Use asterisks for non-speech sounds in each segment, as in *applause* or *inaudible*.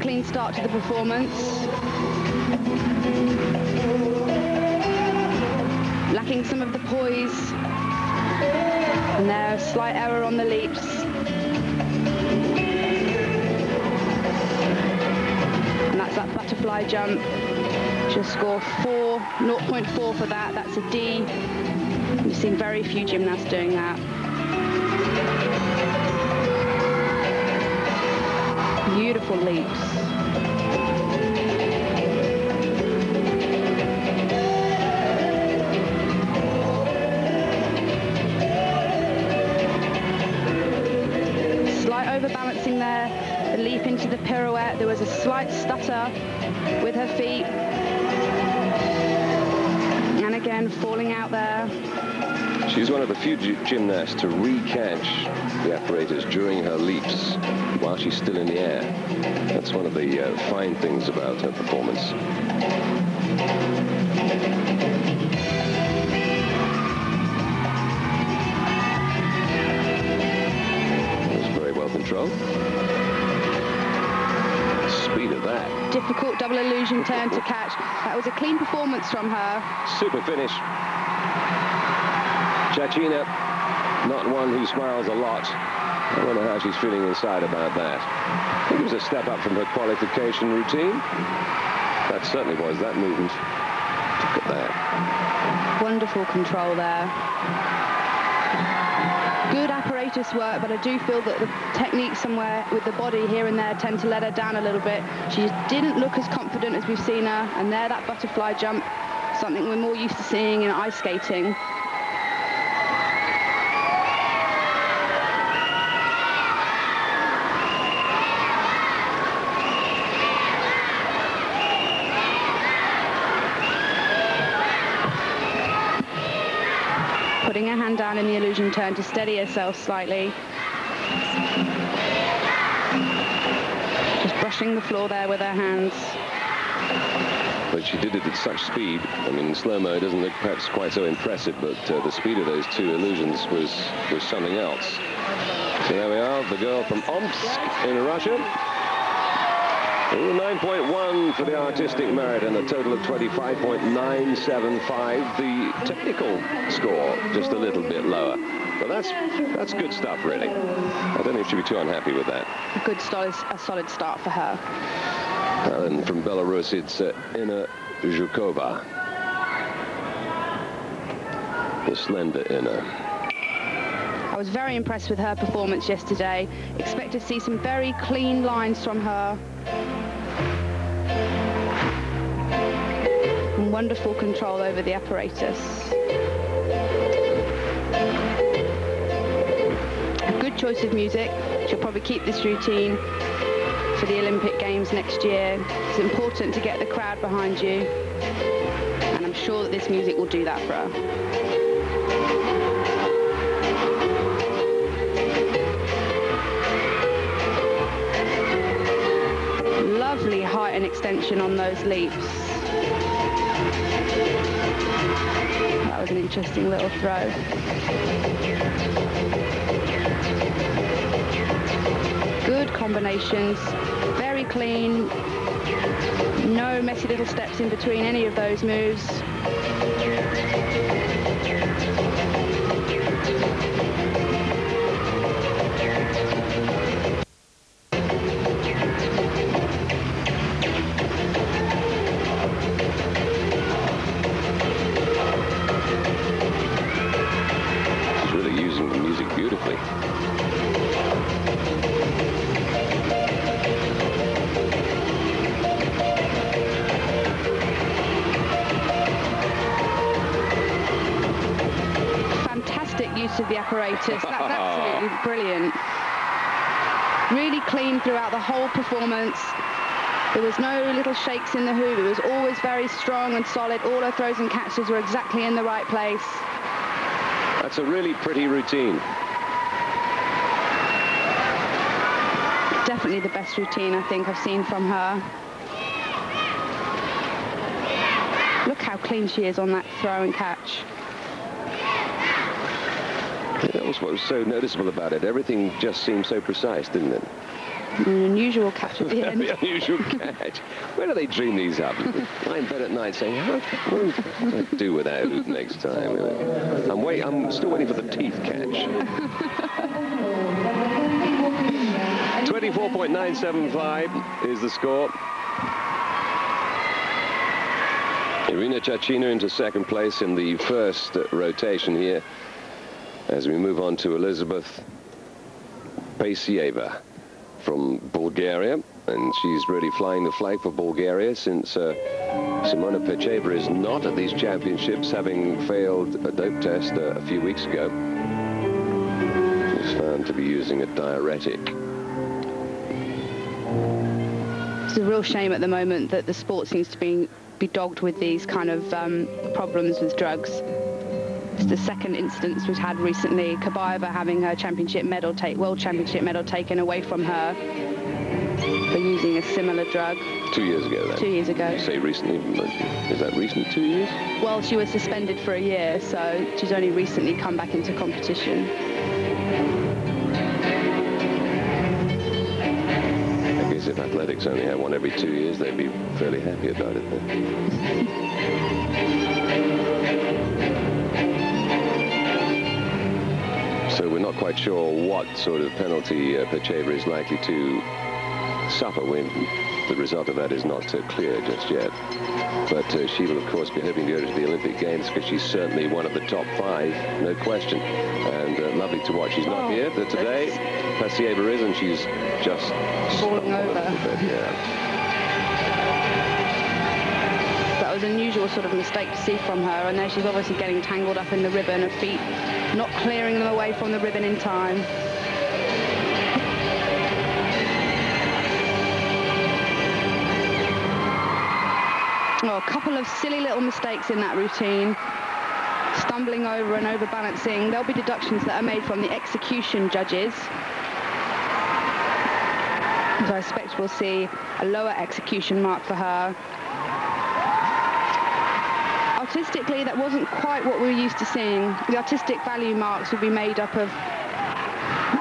clean start to the performance. Lacking some of the poise. And there, a slight error on the leaps. And that's that butterfly jump. She'll score 4, 0.4 for that. That's a D. We've seen very few gymnasts doing that. Beautiful leaps. Slight overbalancing there, the leap into the pirouette. There was a slight stutter with her feet. And again, falling out there. She's one of the few gymnasts to re-catch the apparatus during her leaps while she's still in the air. That's one of the uh, fine things about her performance. Was very well controlled. Speed of that. Difficult double illusion turn to catch. That was a clean performance from her. Super finish. Tchachina, not one who smiles a lot. I wonder how she's feeling inside about that. It was a step up from her qualification routine. That certainly was, that movement. Look at that. Wonderful control there. Good apparatus work, but I do feel that the technique somewhere with the body here and there tend to let her down a little bit. She didn't look as confident as we've seen her, and there that butterfly jump, something we're more used to seeing in ice skating. putting her hand down in the illusion turn to steady herself slightly. Just brushing the floor there with her hands. But she did it at such speed. I mean, slow-mo doesn't look perhaps quite so impressive, but uh, the speed of those two illusions was, was something else. So there we are, the girl from Omsk in Russia. 9.1 for the artistic merit and a total of 25.975. The technical score just a little bit lower. But that's that's good stuff, really. I don't think she'll be too unhappy with that. A good solid, a solid start for her. And from Belarus, it's uh, Inna Zhukova. The slender Inna. I was very impressed with her performance yesterday. Expect to see some very clean lines from her. And wonderful control over the apparatus. Choice of music. She'll probably keep this routine for the Olympic Games next year. It's important to get the crowd behind you. And I'm sure that this music will do that for her. lovely height and extension on those leaps. That was an interesting little throw. Combinations, very clean, no messy little steps in between any of those moves. That's *laughs* absolutely brilliant. Really clean throughout the whole performance. There was no little shakes in the hoop. It was always very strong and solid. All her throws and catches were exactly in the right place. That's a really pretty routine. Definitely the best routine I think I've seen from her. Look how clean she is on that throw and catch. That was what was so noticeable about it. Everything just seemed so precise, didn't it? An unusual catch at the *laughs* end. Very unusual catch. Where do they dream these up? *laughs* I'm in bed at night saying, what do I do without it next time? I'm wait. I'm still waiting for the teeth catch. *laughs* 24.975 is the score. Irina Tchachina into second place in the first rotation here as we move on to Elizabeth Paisieva from Bulgaria and she's really flying the flag for Bulgaria since uh, Simona Peycheva is not at these championships having failed a dope test uh, a few weeks ago. She's found to be using a diuretic. It's a real shame at the moment that the sport seems to be be dogged with these kind of um, problems with drugs. It's the second instance we've had recently, Kabaeva having her championship medal take, world championship medal taken away from her for using a similar drug. Two years ago, then? Two years ago. You say recently? But is that recent, two years? Well, she was suspended for a year, so she's only recently come back into competition. I guess if athletics only had one every two years, they'd be fairly happy about it then. *laughs* so we're not quite sure what sort of penalty uh, Peycheva is likely to suffer when the result of that is not uh, clear just yet. But uh, she will, of course, be hoping to go to the Olympic Games because she's certainly one of the top five, no question. And uh, lovely to watch. She's not oh, here today. Paisieva is, and she's just falling over. Bit, yeah. That was an unusual sort of mistake to see from her, and there she's obviously getting tangled up in the ribbon, her feet not clearing them away from the ribbon in time. Oh, a couple of silly little mistakes in that routine. Stumbling over and overbalancing. There'll be deductions that are made from the execution judges. So I expect we'll see a lower execution mark for her. Artistically, that wasn't quite what we were used to seeing. The artistic value marks would be made up of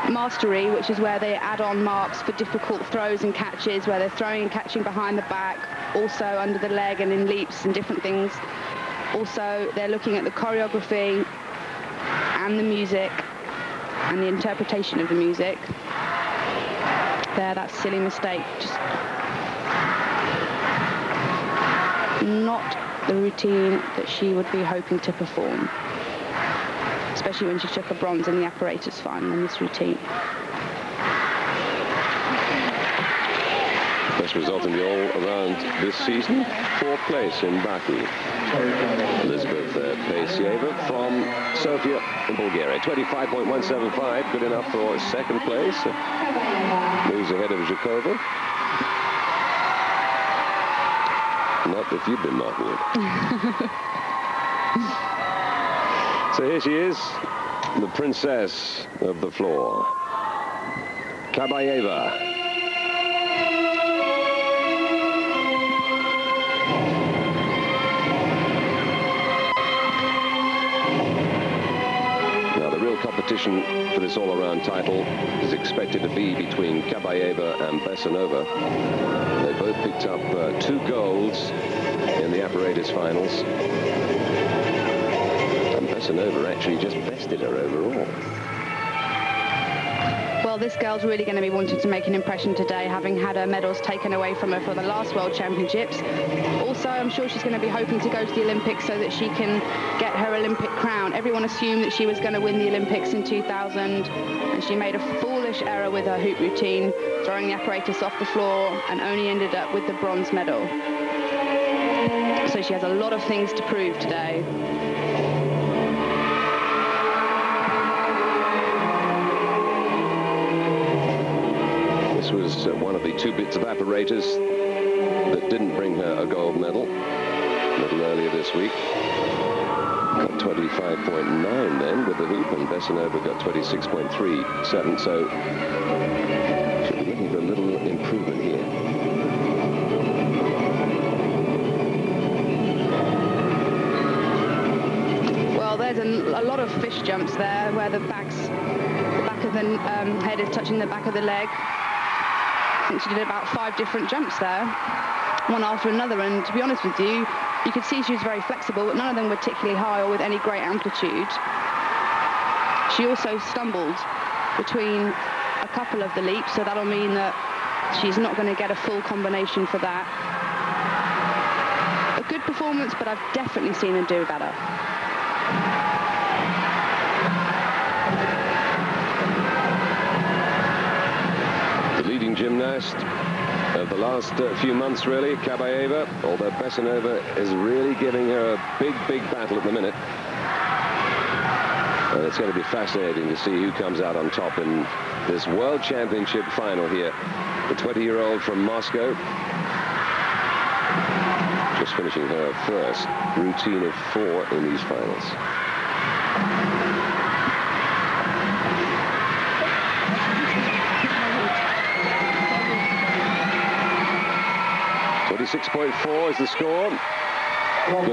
mastery, which is where they add on marks for difficult throws and catches, where they're throwing and catching behind the back, also under the leg and in leaps and different things. Also, they're looking at the choreography and the music and the interpretation of the music there, that silly mistake. Just not the routine that she would be hoping to perform. Especially when she took a bronze in the apparatus final in this routine. Best result in the all-around this season, fourth place in Baku. Elizabeth uh, Paisieva from Sofia in Bulgaria. 25.175, good enough for second place. Moves ahead of Zhukova. Not if you've been marking it. so here she is, the princess of the floor. Kabaeva. Competition for this all-around title is expected to be between Kabaeva and Bessonova. They both picked up uh, two golds in the apparatus finals. And Bessonova actually just bested her overall. Well, this girl's really going to be wanting to make an impression today, having had her medals taken away from her for the last World Championships. I'm sure she's going to be hoping to go to the Olympics so that she can get her Olympic crown. Everyone assumed that she was going to win the Olympics in 2000, and she made a foolish error with her hoop routine, throwing the apparatus off the floor, and only ended up with the bronze medal. So she has a lot of things to prove today. This was uh, one of the two bits of apparatus that didn't bring her a gold medal a little earlier this week. Got 25.9 then with the hoop, and Bessonova got 26.37, so should be looking for a little improvement here. Well, there's a, a lot of fish jumps there where the back's back of the um, head is touching the back of the leg. I think she did about five different jumps there, one after another. And to be honest with you, you could see she was very flexible, but none of them were particularly high or with any great amplitude. She also stumbled between a couple of the leaps, so that'll mean that she's not going to get a full combination for that. A good performance, but I've definitely seen her do better. The leading gymnast of the last uh, few months, really, Kabaeva, although Bessonova is really giving her a big, big battle at the minute. And it's going to be fascinating to see who comes out on top in this World Championship final here. The 20-year-old from Moscow. Just finishing her first routine of four in these finals. 26.4 is the score.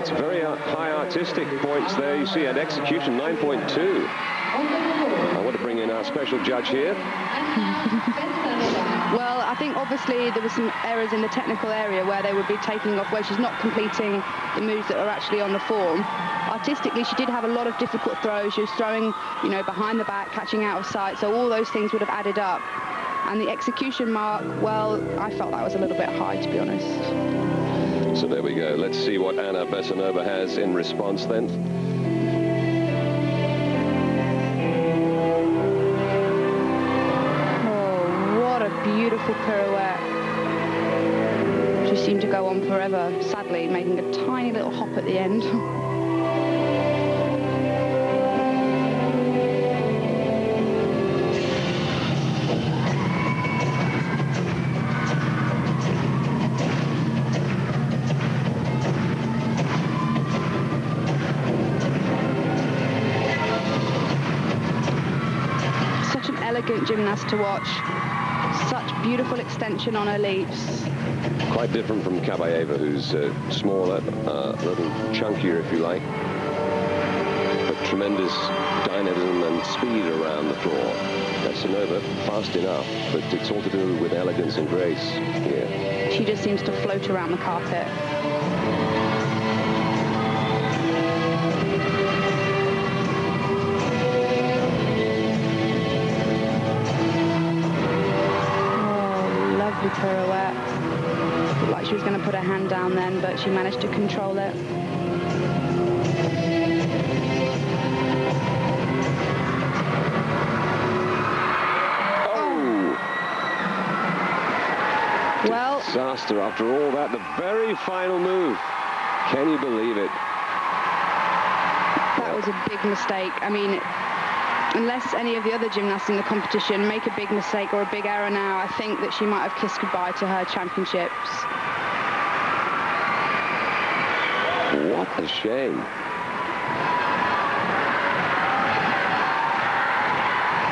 Some very high artistic points there. You see, an execution 9.2. I want to bring in our special judge here. *laughs* well, I think obviously there were some errors in the technical area where they would be taking off, where she's not completing the moves that are actually on the form. Artistically, she did have a lot of difficult throws. She was throwing, you know, behind the back, catching out of sight. So all those things would have added up. And the execution mark, well, I felt that was a little bit high, to be honest. So there we go. Let's see what Anna Bessonova has in response then. Oh, what a beautiful pirouette. She seemed to go on forever, sadly, making a tiny little hop at the end. *laughs* elegant gymnast to watch. Such beautiful extension on her leaps. Quite different from Kabaeva, who's uh, smaller, a uh, little chunkier, if you like. But tremendous dynamism and speed around the floor. Bessonova, fast enough, but it's all to do with elegance and grace here. She just seems to float around the carpet. Put her hand down then, but she managed to control it. Oh! Well, disaster after all that. The very final move. Can you believe it? That was a big mistake. I mean, unless any of the other gymnasts in the competition make a big mistake or a big error now, I think that she might have kissed goodbye to her championships. A shame.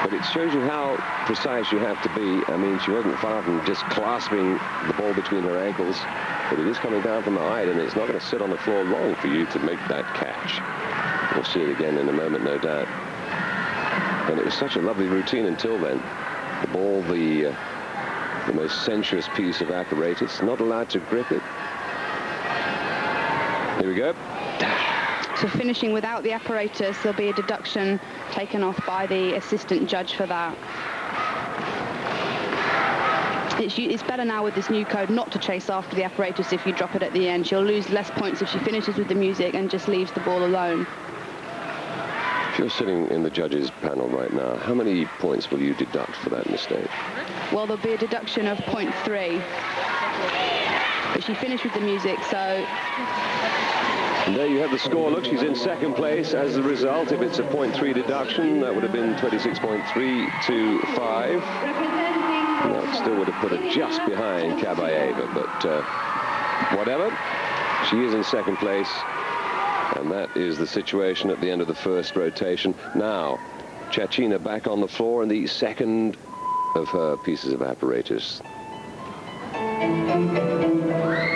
But it shows you how precise you have to be. I mean, she wasn't far from just clasping the ball between her ankles, but it is coming down from the height, and it's not going to sit on the floor long for you to make that catch. We'll see it again in a moment, no doubt. And it was such a lovely routine until then. The ball, the, uh, the most sensuous piece of apparatus, not allowed to grip it. Here we go. So finishing without the apparatus, there'll be a deduction taken off by the assistant judge for that. It's, it's, better now with this new code not to chase after the apparatus if you drop it at the end. She'll lose less points if she finishes with the music and just leaves the ball alone. If you're sitting in the judges panel right now, how many points will you deduct for that mistake? Well, there'll be a deduction of 0.3. But she finished with the music, so... And there you have the score. Look, she's in second place as a result. If it's a 0.3 deduction, that would have been 26.325. That still would have put her just behind Kabaeva, but uh, whatever. She is in second place. And that is the situation at the end of the first rotation. Now, Tchachina back on the floor in the second of her pieces of apparatus. Thank you.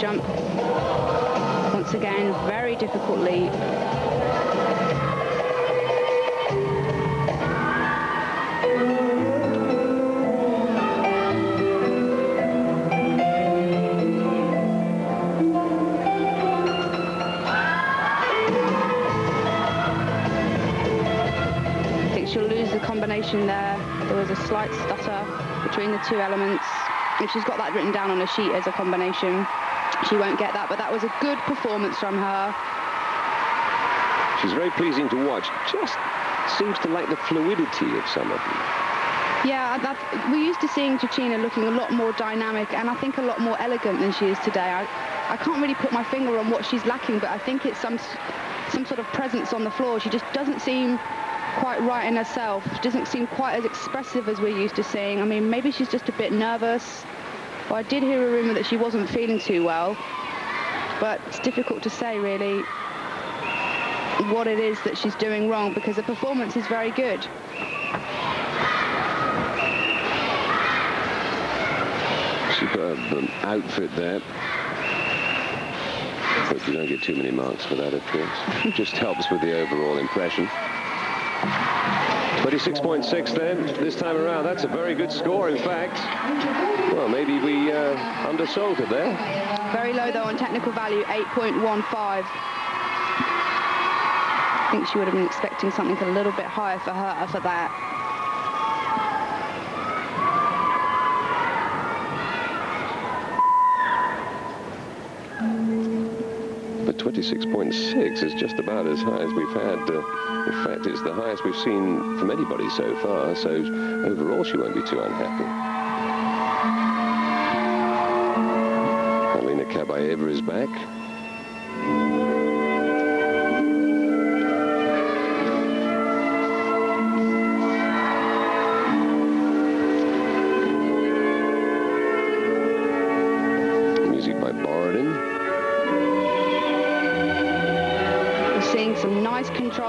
Jump. Once again, very difficult leap. I think she'll lose the combination there. There was a slight stutter between the two elements. If she's got that written down on a sheet as a combination, she won't get that, but that was a good performance from her. She's very pleasing to watch. Just seems to like the fluidity of some of them. Yeah, that, we're used to seeing Tchachina looking a lot more dynamic and I think a lot more elegant than she is today. I, I can't really put my finger on what she's lacking, but I think it's some some sort of presence on the floor. She just doesn't seem quite right in herself. She doesn't seem quite as expressive as we're used to seeing. I mean, maybe she's just a bit nervous. Well, I did hear a rumour that she wasn't feeling too well, but it's difficult to say really what it is that she's doing wrong because the performance is very good. Superb um, outfit there. But you don't get too many marks for that, of course. It just helps with the overall impression. 26.6 then, this time around. That's a very good score, in fact. Well, maybe we uh, undersold it there. Very low, though, on technical value, 8.15. I think she would have been expecting something a little bit higher for her for that. 26.6 is just about as high as we've had. Uh, in fact, it's the highest we've seen from anybody so far, so overall she won't be too unhappy. Alina Kabaeva is back.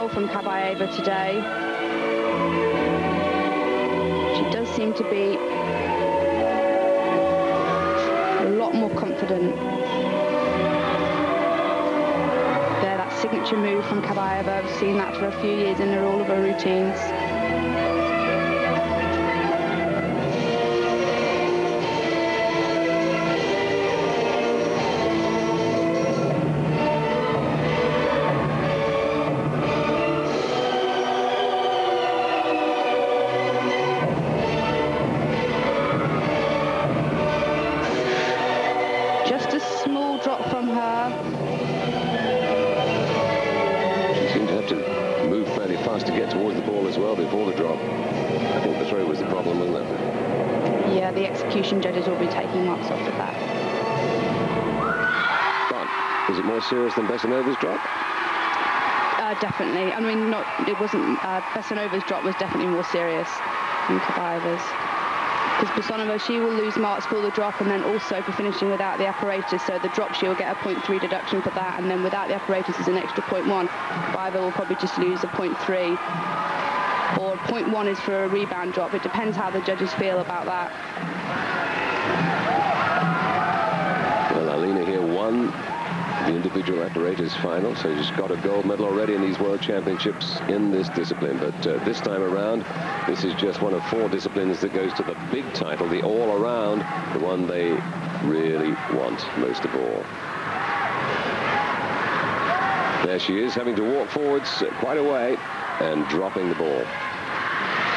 Control from Kabaeva today. She does seem to be a lot more confident. There, that signature move from Kabaeva. I've seen that for a few years in all of her routines. Fast to get towards the ball as well before the drop. I think the throw was the problem, wasn't it? Yeah, the execution judges will be taking marks off of that. But is it more serious than Bessonova's drop? Uh, definitely. I mean, not it wasn't. Uh, Bessonova's drop was definitely more serious than Kabaeva's. Because Bessonova, she will lose marks for the drop and then also for finishing without the apparatus. So the drop, she'll get a 0.3 deduction for that, and then without the apparatus is an extra 0.1. Kabaeva will probably just lose a 0.3. Or 0.1 is for a rebound drop. It depends how the judges feel about that. Well, Alina here won the individual apparatus final, so she's got a gold medal already in these World Championships in this discipline. But uh, this time around, this is just one of four disciplines that goes to the big title, the all-around, the one they really want most of all. There she is, having to walk forwards quite a way and dropping the ball.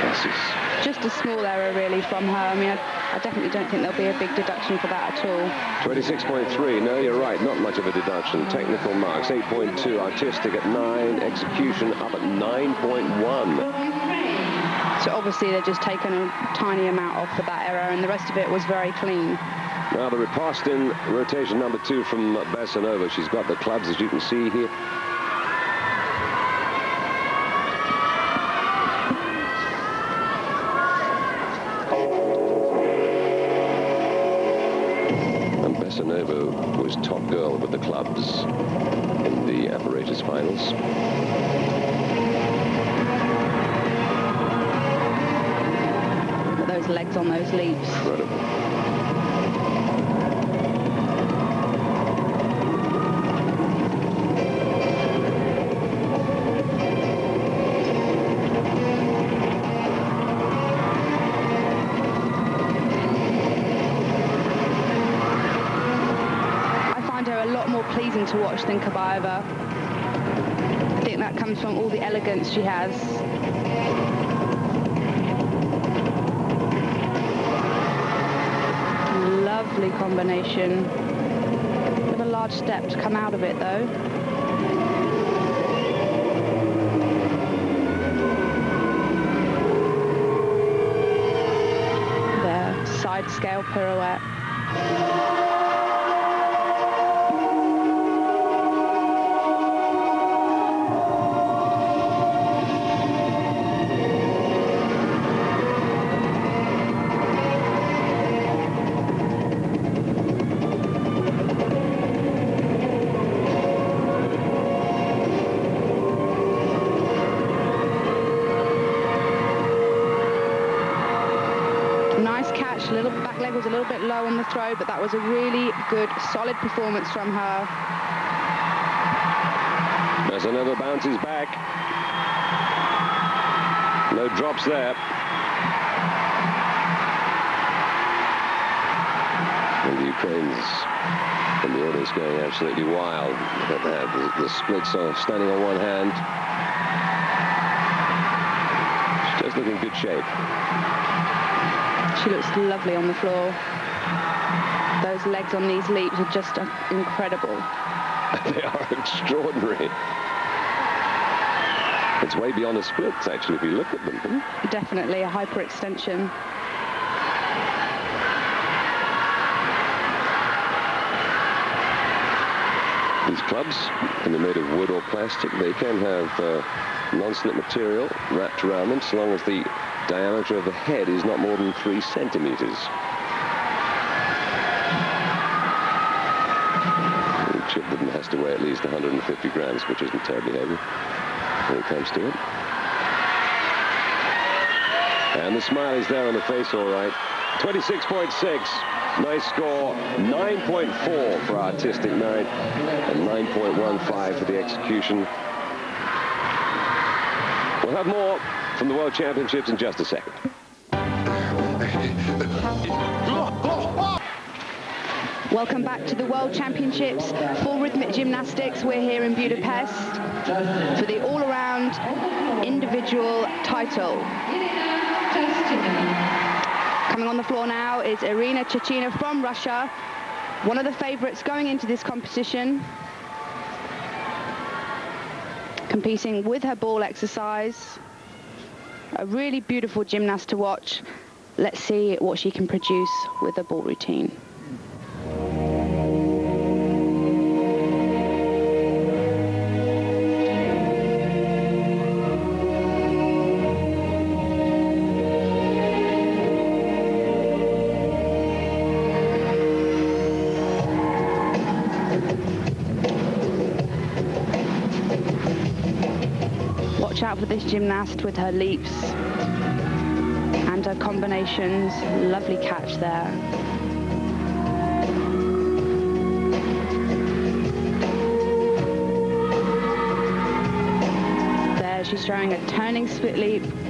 Classes. Just a small error, really, from her. I mean, I, I definitely don't think there'll be a big deduction for that at all. 26.3, no, you're right, not much of a deduction. Technical marks, 8.2, artistic at 9, execution up at 9.1. So obviously they're just taken a tiny amount off for that error, and the rest of it was very clean. Now the riposte in rotation number two from Bessonova. She's got the clubs, as you can see here. Bessonova was top girl with the clubs in the apparatus finals. those legs on those leaps. Incredible. Pleasing to watch than Kabaeva. I think that comes from all the elegance she has. Lovely combination. With a large step to come out of it though. There, side scale pirouette. Was a really good, solid performance from her. There's another bounces back. No drops there. And the Ukrainians and the audience going absolutely wild. Look at that. The, the splits are standing on one hand. She's just looking good shape. She looks lovely on the floor those legs on these leaps are just incredible. *laughs* they are extraordinary. It's way beyond the splits, actually, if you look at them. Definitely a hyperextension. These clubs, when they're made of wood or plastic, they can have uh, non-slip material wrapped around them, so long as the diameter of the head is not more than three centimeters. to weigh at least 150 grams, which isn't terribly heavy when it comes to it. And the smile is there on the face, all right. 26.6. Nice score. 9.4 for artistic nine and 9.15 for the execution. We'll have more from the World Championships in just a second. *laughs* Welcome back to the World Championships for Rhythmic Gymnastics. We're here in Budapest for the all-around individual title. Coming on the floor now is Irina Chechina from Russia, one of the favorites going into this competition. Competing with her ball exercise. A really beautiful gymnast to watch. Let's see what she can produce with the ball routine. This gymnast with her leaps and her combinations. Lovely catch there. There, she's throwing a turning split leap.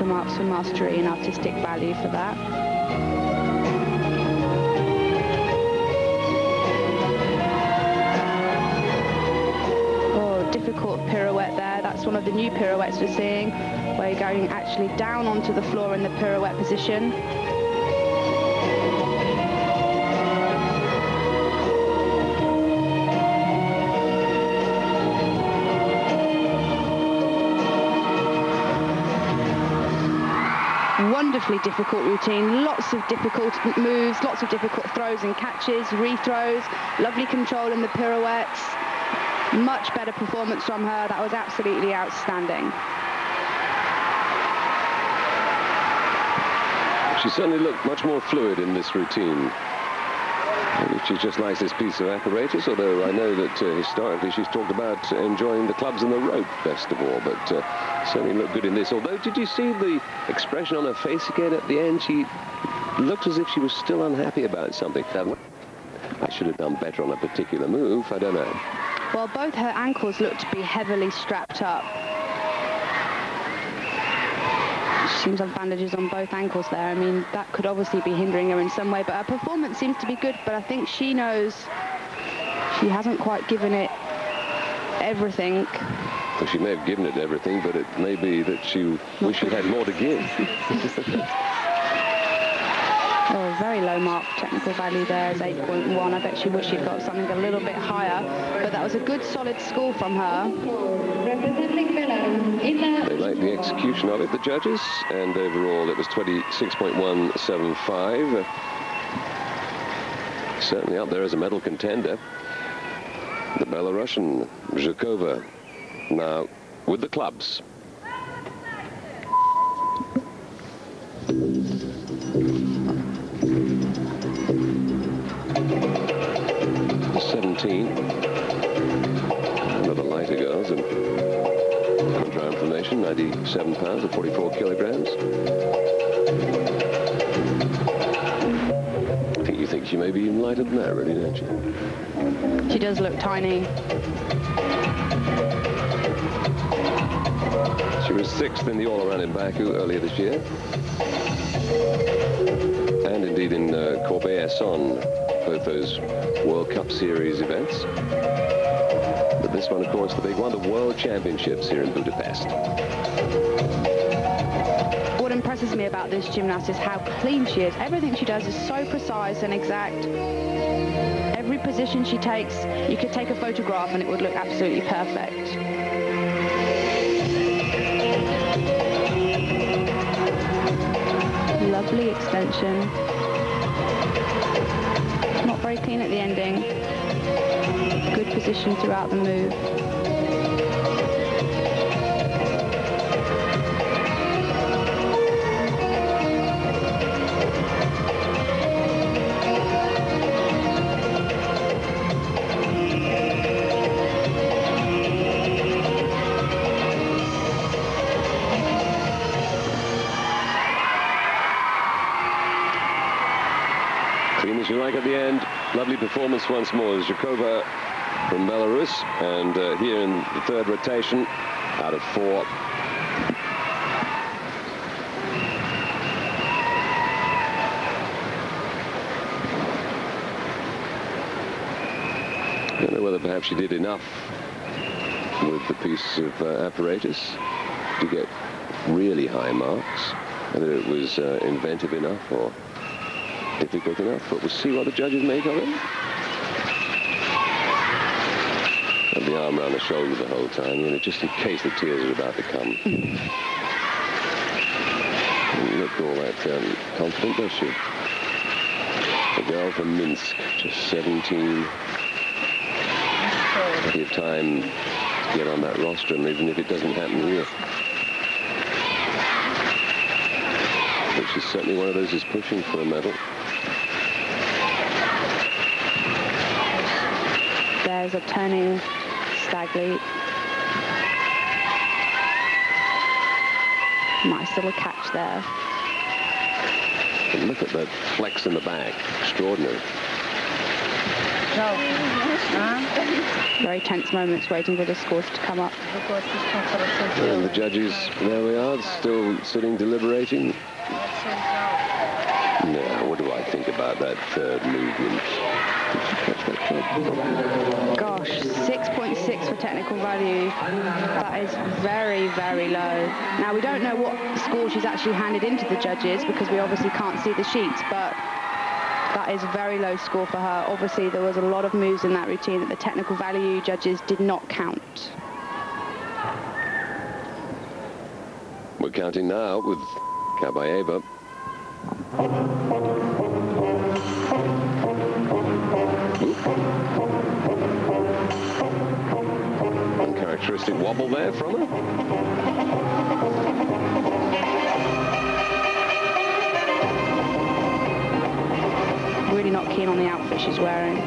Extra marks for mastery and artistic value for that. Oh, difficult pirouette there. That's one of the new pirouettes we're seeing, where you're going actually down onto the floor in the pirouette position. Wonderfully difficult routine, lots of difficult moves, lots of difficult throws and catches, rethrows, lovely control in the pirouettes, much better performance from her. That was absolutely outstanding. She certainly looked much more fluid in this routine. She just likes this piece of apparatus, although I know that uh, historically she's talked about enjoying the clubs and the rope best of all, but uh, certainly looked good in this. Although, did you see the expression on her face again at the end? She looked as if she was still unhappy about something. I should have done better on a particular move. I don't know. Well, both her ankles looked to be heavily strapped up. Seems to have bandages on both ankles there. I mean, that could obviously be hindering her in some way, but her performance seems to be good, but I think she knows she hasn't quite given it everything. Well, she may have given it everything, but it may be that she wished she had more to give. *laughs* Oh, very low mark technical value there is 8.1. I bet she wished she'd got something a little bit higher, but that was a good solid score from her. They like the execution of it, the judges, and overall it was 26.175. certainly up there as a medal contender. The Belarusian Zhukova now with the clubs. 17. Another lighter girls and contra information, 97 pounds or 44 kilograms. I think you think she may be even lighter than that, really, don't you? She does look tiny. Sixth in the all-around in Baku earlier this year. And indeed in uh, Corbeil-Essonnes, both those World Cup Series events. But this one, of course, the big one, the World Championships here in Budapest. What impresses me about this gymnast is how clean she is. Everything she does is so precise and exact. Every position she takes, you could take a photograph and it would look absolutely perfect. Extension Not very clean at the ending. Good position throughout the move. Performance once more. is Zhukova from Belarus. And uh, here in the third rotation, out of four. I don't know whether perhaps she did enough with the piece of uh, apparatus to get really high marks. Whether it was uh, inventive enough or difficult enough, but we'll see what the judges make of it. And the arm around the shoulder the whole time, you know, just in case the tears are about to come. look all that um, confident, does she? The girl from Minsk, just 17. Plenty of time to get on that rostrum, even if it doesn't happen here. But she's certainly one of those who's pushing for a medal. There's a turning stag leap. Nice little catch there. And look at that flex in the back. Extraordinary. Very tense moments waiting for the scores to come up. And the judges, there we are, still sitting deliberating. Now, what do I think about that third movement? Gosh, 6.6 for technical value. That is very, very low. Now, we don't know what score she's actually handed into the judges because we obviously can't see the sheets, but that is a very low score for her. Obviously, there was a lot of moves in that routine that the technical value judges did not count. We're counting now with Kabaeva. Uncharacteristic wobble there from her. Really not keen on the outfit she's wearing. *laughs*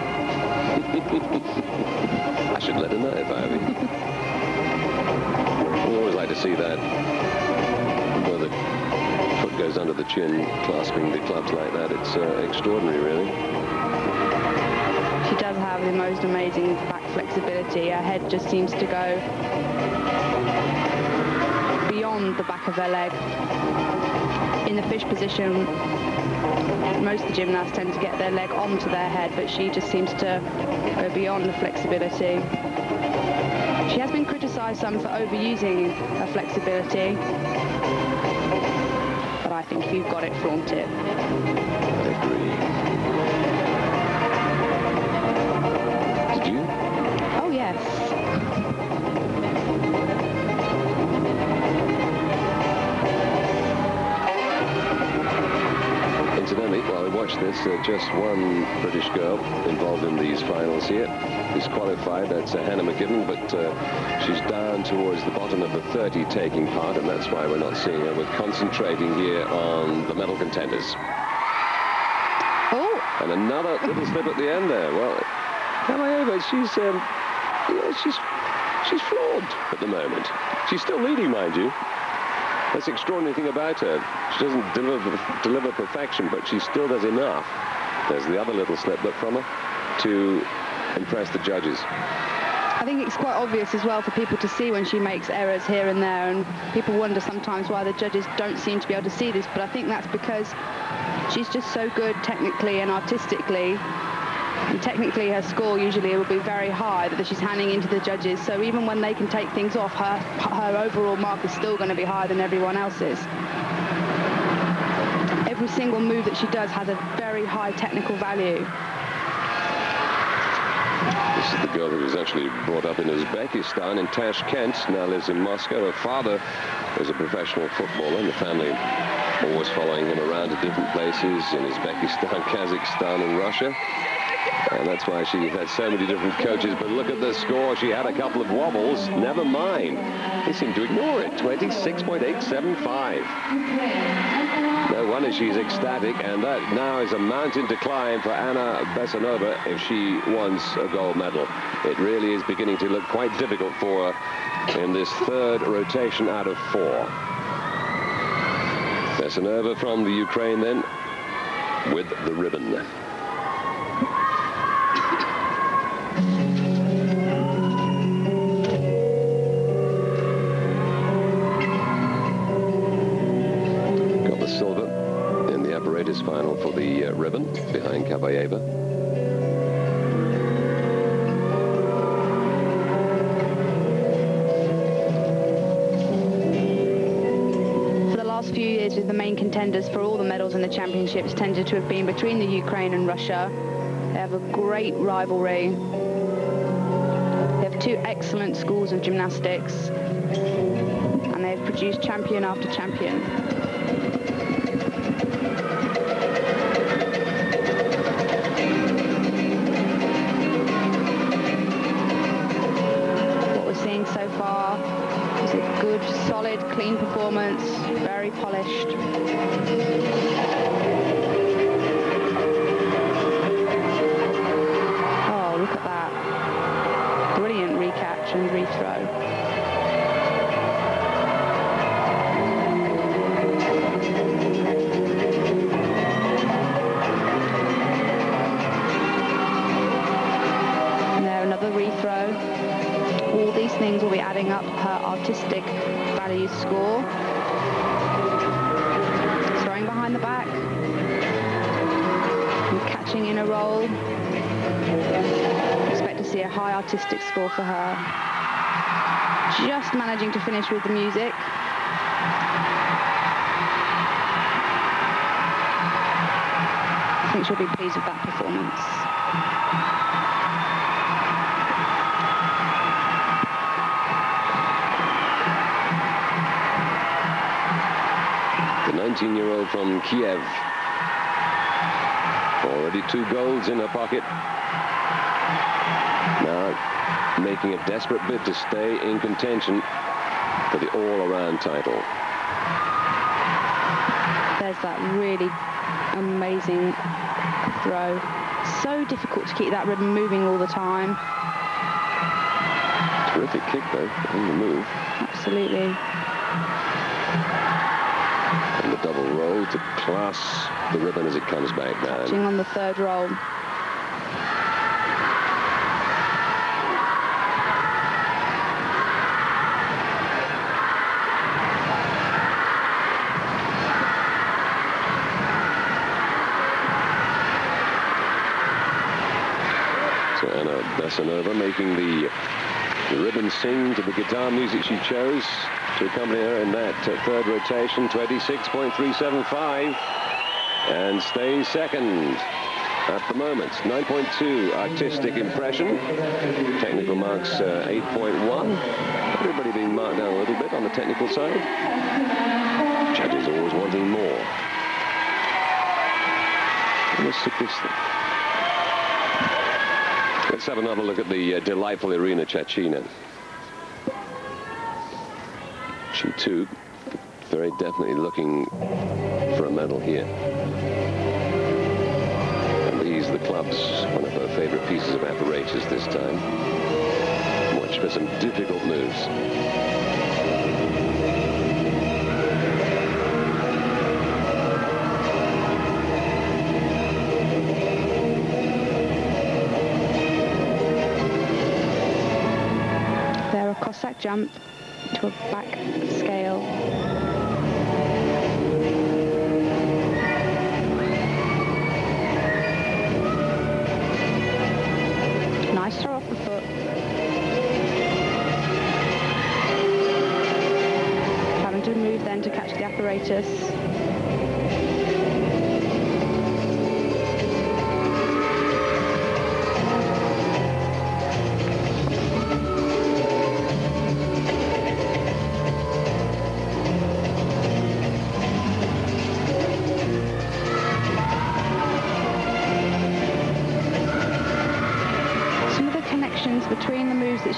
I should let her know if I we always like to see that where the foot goes under the chin, clasping the clubs like that. It's uh, extraordinary, really. She does have the most amazing back flexibility. Her head just seems to go beyond the back of her leg. In the fish position, most of the gymnasts tend to get their leg onto their head, but she just seems to go beyond the flexibility. She has been criticised some for overusing her flexibility, but I think you've got it, flaunt it. While we watch this, uh, just one British girl involved in these finals here is qualified. That's uh, Hannah McKibben, but uh, she's down towards the bottom of the 30 taking part, and that's why we're not seeing her. We're concentrating here on the medal contenders. Oh, And another little slip at the end there. Well, Kabaeva, she's, um, yeah, she's, she's flawed at the moment. She's still leading, mind you. That's the extraordinary thing about her. She doesn't deliver, deliver perfection, but she still does enough. There's the other little slip but from her to impress the judges. I think it's quite obvious as well for people to see when she makes errors here and there, and people wonder sometimes why the judges don't seem to be able to see this, but I think that's because she's just so good technically and artistically. And technically, her score usually will be very high that she's handing into the judges. So even when they can take things off, her her overall mark is still going to be higher than everyone else's. Every single move that she does has a very high technical value. This is the girl who was actually brought up in Uzbekistan, and Tashkent, now lives in Moscow. Her father was a professional footballer, and the family always following him around to different places in Uzbekistan, *laughs* Kazakhstan, and Russia. And that's why she had so many different coaches. But look at the score. She had a couple of wobbles. Never mind. They seem to ignore it. 26.875. No wonder she's ecstatic. And that now is a mountain to climb for Anna Bessonova if she wants a gold medal. It really is beginning to look quite difficult for her in this third rotation out of four. Bessonova from the Ukraine then with the ribbon. Final for the uh, ribbon behind Kabaeva. For the last few years, the main contenders for all the medals in the championships tended to have been between the Ukraine and Russia. They have a great rivalry. They have two excellent schools of gymnastics, and they've produced champion after champion. And rethrow. Rethrow. All these things will be adding up her artistic value score. Throwing behind the back. And catching in a roll. See a high artistic score for her. Just managing to finish with the music. I think she'll be pleased with that performance. The 19-year-old from Kiev. Already two golds in her pocket. Making a desperate bid to stay in contention for the all-around title. There's that really amazing throw. So difficult to keep that ribbon moving all the time. Terrific kick, though, on the move. Absolutely. And the double roll to class the ribbon as it comes back down. Touching on the third roll. Anna Bessonova making the, the ribbon sing to the guitar music she chose to accompany her in that third rotation, 26.375, and stays second at the moment. 9.2 artistic impression. Technical marks uh, 8.1. Everybody being marked down a little bit on the technical side. Judges always wanting more. Let's this thing. Let's have another look at the uh, delightful Irina Tchachina. She too, very definitely looking for a medal here. And these the clubs, one of her favorite pieces of apparatus this time. Watch for some difficult moves. Jump to a back scale. Nice throw off the foot. Having to move then to catch the apparatus.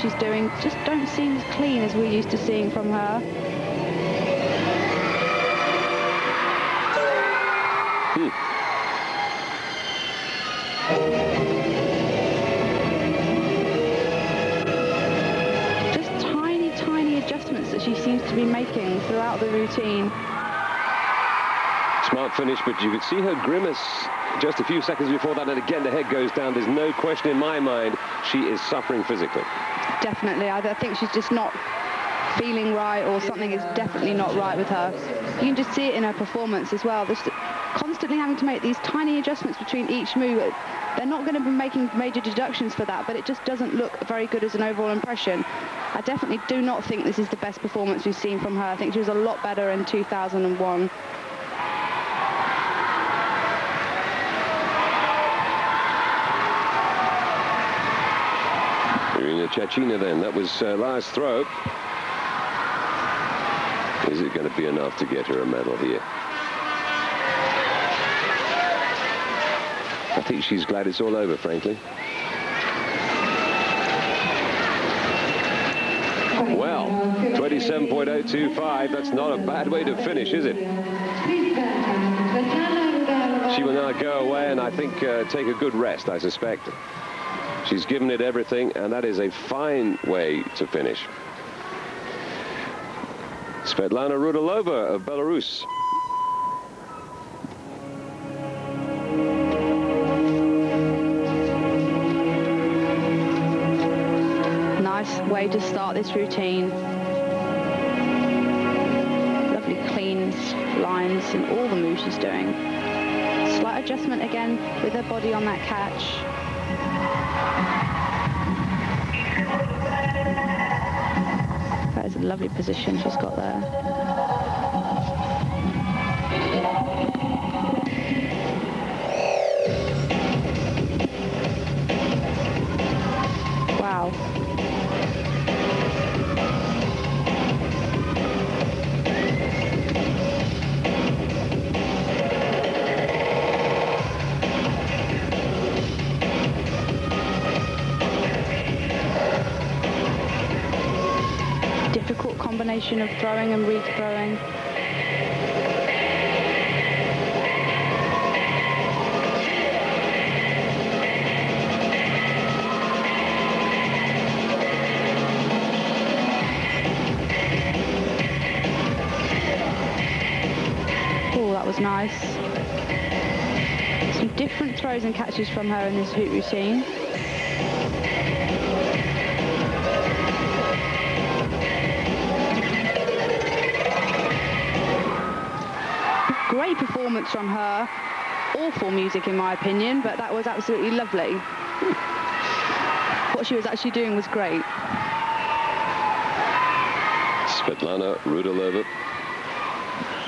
She's doing just don't seem as clean as we're used to seeing from her. Hmm. Just tiny, tiny adjustments that she seems to be making throughout the routine. Smart finish, but you could see her grimace just a few seconds before that, and again the head goes down. There's no question in my mind she is suffering physically. Definitely. I I think she's just not feeling right or something is definitely not right with her. You can just see it in her performance as well. Just constantly having to make these tiny adjustments between each move. They're not going to be making major deductions for that, but it just doesn't look very good as an overall impression. I definitely do not think this is the best performance we've seen from her. I think she was a lot better in 2001. Irina Tchachina then, that was uh, last throw. Is it going to be enough to get her a medal here? I think she's glad it's all over, frankly. Well, 27.025, that's not a bad way to finish, is it? She will now go away and I think uh, take a good rest, I suspect. She's given it everything, and that is a fine way to finish. Svetlana Rudalova of Belarus. Nice way to start this routine. Lovely clean lines in all the moves she's doing. Slight adjustment again with her body on that catch. Lovely position she's got there. Throwing and re-throwing. Oh, that was nice. Some different throws and catches from her in this hoop routine. Performance from her. Awful music in my opinion, but that was absolutely lovely. what she was actually doing was great. Svetlana Rudalova,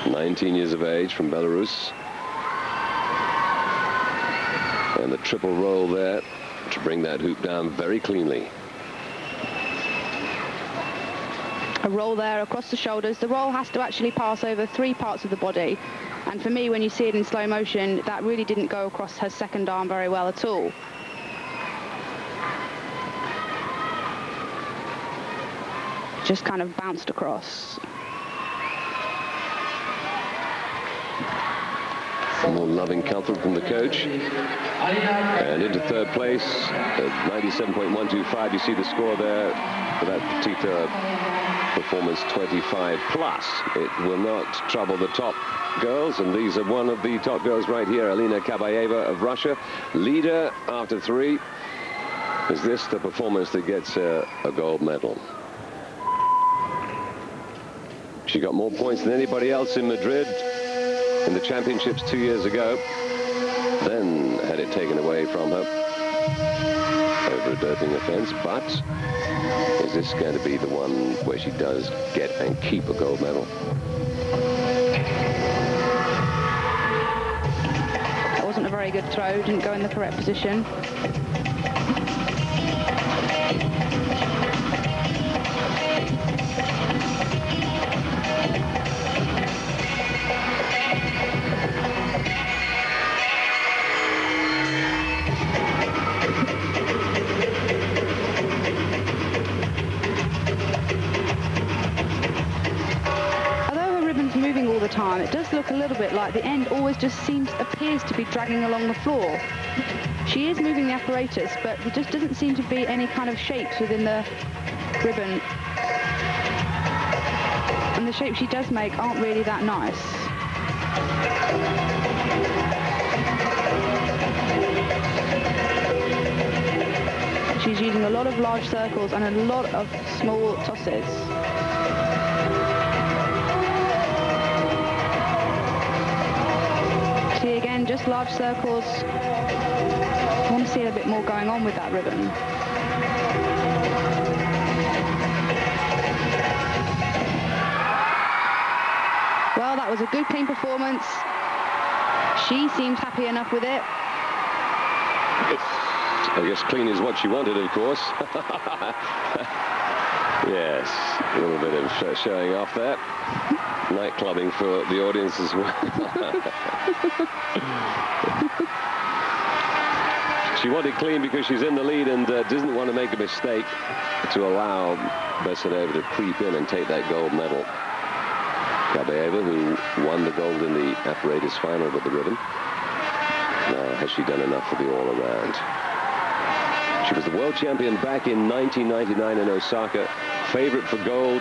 19 years of age from Belarus. And the triple roll there to bring that hoop down very cleanly. A roll there across the shoulders. The roll has to actually pass over three parts of the body. And for me, when you see it in slow motion, that really didn't go across her second arm very well at all. Just kind of bounced across. More loving comfort from the coach. And into third place, at 97.125. You see the score there for that particular performance, 25 plus. It will not trouble the top girls, and these are one of the top girls right here, Alina Kabaeva of Russia, leader after three. Is this the performance that gets her a gold medal? She got more points than anybody else in Madrid in the championships two years ago. Then had it taken away from her over a doping offense, but is this going to be the one where she does get and keep a gold medal? That wasn't a very good throw, didn't go in the correct position. Like the end always just seems, appears to be dragging along the floor. She is moving the apparatus, but there just doesn't seem to be any kind of shapes within the ribbon. And the shapes she does make aren't really that nice. She's using a lot of large circles and a lot of small tosses. Large circles. I want to see a bit more going on with that ribbon. Well, that was a good clean performance. She seems happy enough with it. I guess clean is what she wanted, of course. *laughs* yes, a little bit of showing off there night clubbing for the audience as well. *laughs* she wanted clean because she's in the lead and uh, doesn't want to make a mistake to allow Bessonova to creep in and take that gold medal. Kabaeva, who won the gold in the apparatus final with the ribbon. Now, has she done enough for the all-around? She was the world champion back in 1999 in Osaka, favorite for gold,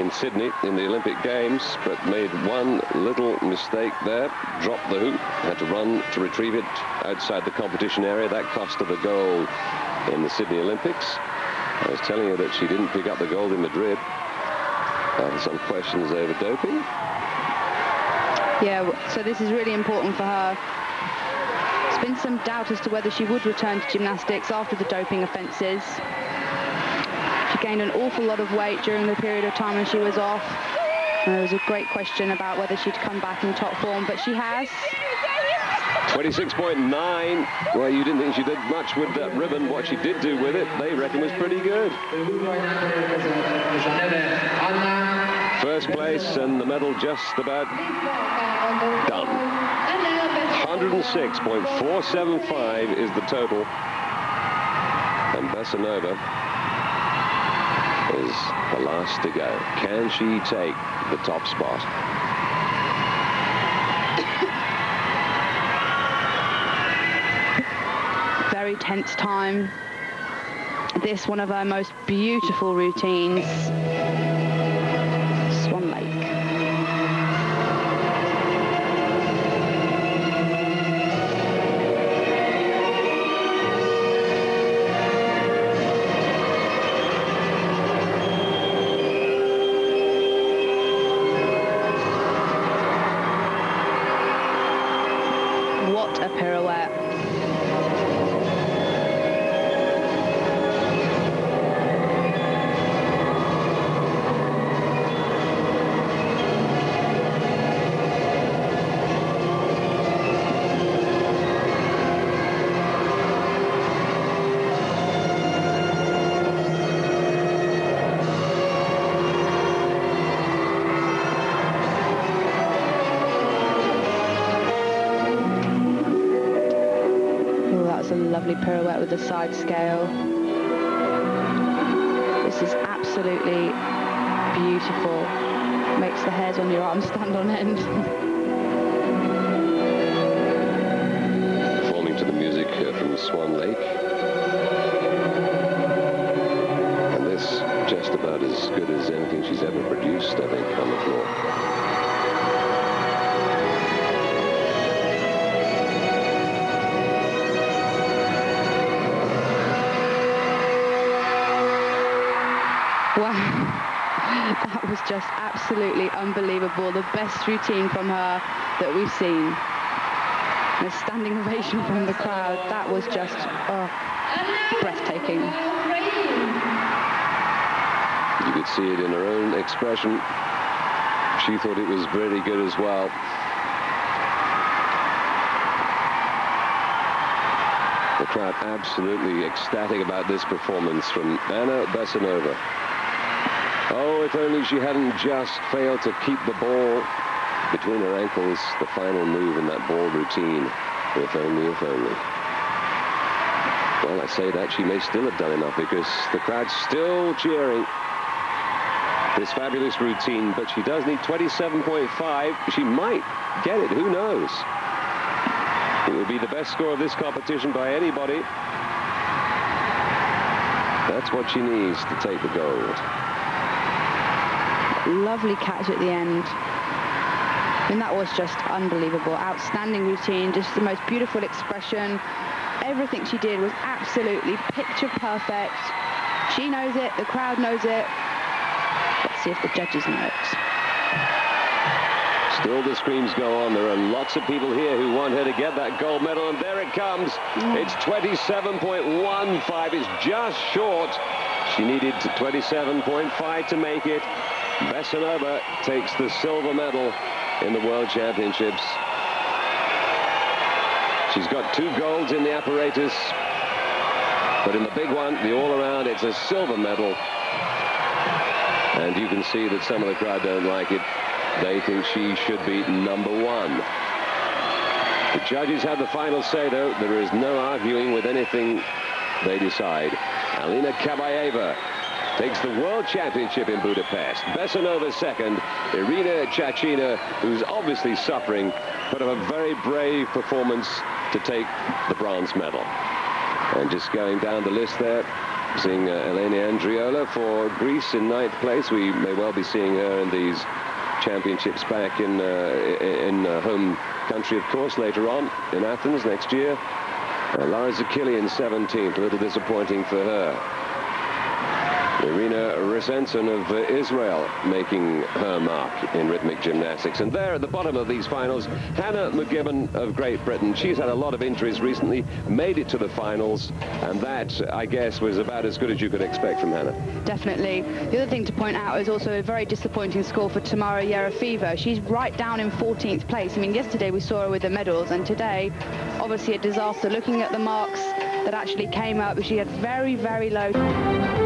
in Sydney in the Olympic Games, but made one little mistake there, dropped the hoop, had to run to retrieve it outside the competition area. That cost her the gold in the Sydney Olympics. I was telling you that she didn't pick up the gold in Madrid. Uh, some questions over doping. Yeah, so this is really important for her been some doubt as to whether she would return to gymnastics after the doping offences. She gained an awful lot of weight during the period of time when she was off. And there was a great question about whether she'd come back in top form, but she has. 26.9. Well, you didn't think she did much with that ribbon. What she did do with it, they reckon was pretty good. First place and the medal just about done. 106.475 is the total. And Bessonova is the last to go. Can she take the top spot? very tense time. This one of her most beautiful routines. Wow. *laughs* That was just absolutely unbelievable. The best routine from her that we've seen. A standing ovation from the crowd. That was just oh, breathtaking. You could see it in her own expression. She thought it was very good as well. The crowd absolutely ecstatic about this performance from Anna Bessonova. Oh, if only she hadn't just failed to keep the ball between her ankles, the final move in that ball routine. If only, if only. Well, I say that she may still have done enough because the crowd's still cheering this fabulous routine, but she does need 27.5. She might get it, who knows? It would be the best score of this competition by anybody. That's what she needs to take the gold. Lovely catch at the end. And that was just unbelievable. Outstanding routine, just the most beautiful expression. Everything she did was absolutely picture perfect. She knows it, the crowd knows it. Let's see if the judges know it. Still the screams go on. There are lots of people here who want her to get that gold medal, and there it comes. Mm. It's 27.15. It's just short. She needed 27.5 to make it. Bessonova takes the silver medal in the World Championships. She's got two golds in the apparatus, but in the big one, the all-around, it's a silver medal. And you can see that some of the crowd don't like it. They think she should be number one. The judges have the final say, though. There is no arguing with anything they decide. Alina Kabaeva takes the World Championship in Budapest. Bessonova second. Irina Tchachina, who's obviously suffering, but up a very brave performance to take the bronze medal. And just going down the list there, seeing uh, Eleni Andriola for Greece in ninth place. We may well be seeing her in these championships back in uh, in uh, home country, of course, later on in Athens next year. Uh, Lara Zakilian 17th, a little disappointing for her. Irina Risenzon of Israel making her mark in rhythmic gymnastics. And there at the bottom of these finals, Hannah McGibbon of Great Britain. She's had a lot of injuries recently, made it to the finals, and that, I guess, was about as good as you could expect from Hannah. Definitely. The other thing to point out is also a very disappointing score for Tamara Yerofeeva. She's right down in 14th place. I mean, yesterday we saw her with the medals, and today, obviously a disaster. Looking at the marks that actually came up, she had very, very low...